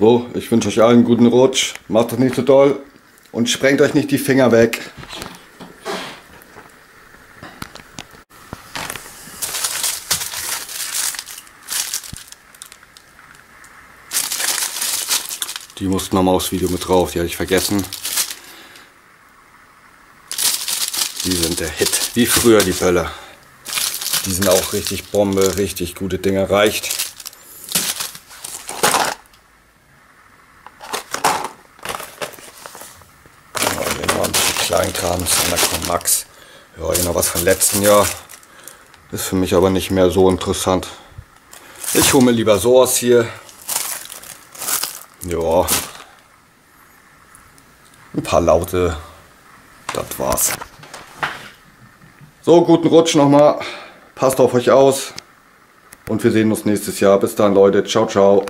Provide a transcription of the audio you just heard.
So, ich wünsche euch allen einen guten Rutsch. Macht es nicht so doll und sprengt euch nicht die Finger weg. Die mussten nochmal aufs Video mit drauf, die hatte ich vergessen. Die sind der Hit, wie früher die Bölle. Die sind auch richtig Bombe, richtig gute Dinge. Reicht. Ja, hier noch ein bisschen Kleinkrams. Kommt Max. Ja, noch was von letzten Jahr. Ist für mich aber nicht mehr so interessant. Ich hole mir lieber sowas hier. Ja. Ein paar Laute. Das war's. So, guten Rutsch nochmal. Passt auf euch aus. Und wir sehen uns nächstes Jahr. Bis dann, Leute. Ciao, ciao.